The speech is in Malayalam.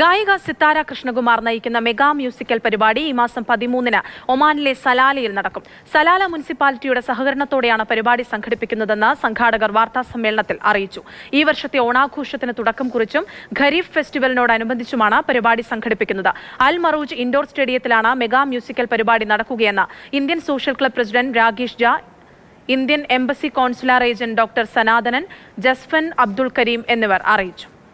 ഗായിക സിത്താര കൃഷ്ണകുമാർ നയിക്കുന്ന മെഗാ മ്യൂസിക്കൽ പരിപാടി ഈ മാസം പതിമൂന്നിന് ഒമാനിലെ സലാലയിൽ നടക്കും. സലാല മുനിസിപ്പാലിറ്റിയുടെ സഹകരണത്തോടെയാണ് പരിപാടി സംഘടിപ്പിക്കുന്നതെന്ന് സംഘാടകർ വാർത്താ സമ്മേളനത്തിൽ അറിയിച്ചു. ഈ വർഷത്തെ ഓണാഘോഷത്തിന് തുടക്കം കുറിച്ചും ഖരീഫ് ഫെസ്റ്റിവലിനോടനുബന്ധിച്ചുമാണ് പരിപാടി സംഘടിപ്പിക്കുന്നത്. അൽ മറൂജ് ഇൻഡോർ സ്റ്റേഡിയത്തിലാണ് മെഗാ മ്യൂസിക്കൽ പരിപാടി നടക്കുകയെന്ന് Indian social club president Rakesh ജ Indian embassy consular agent doctor Sanathanan ജസ്ഫൻ Abdul Kareem എന്നിവർ അറിയിച്ചു.